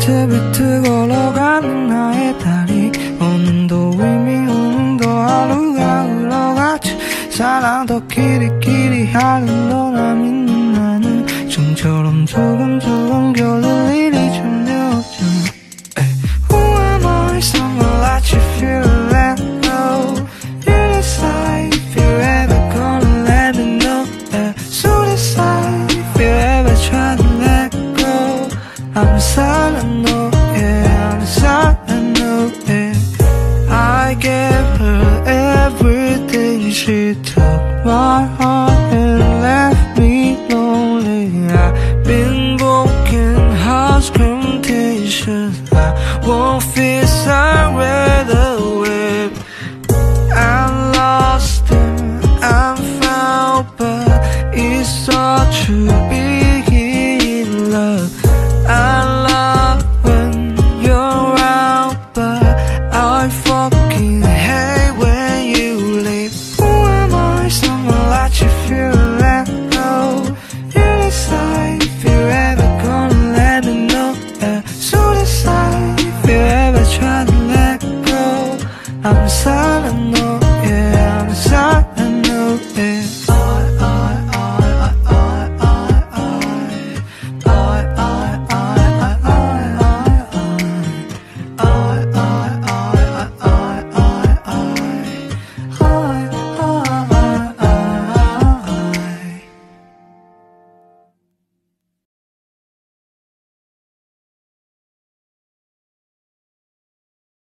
비트비트 걸어가는 나의 다리 오늘도 의미 오늘도 하루가 흘러가지. 사랑도 끼리끼리 하는 너나 믿는 나는 좀처럼 조금 조금 I'm sad, I know it. I'm sad, I know it. I gave her everything She took my heart and left me lonely I've been broken, house condition. I won't feel sorry I'm lost and I'm found, but it's all when you leave Who am I, someone that you feel let go You if you're ever gonna let me know if you ever try to let go. I'm silent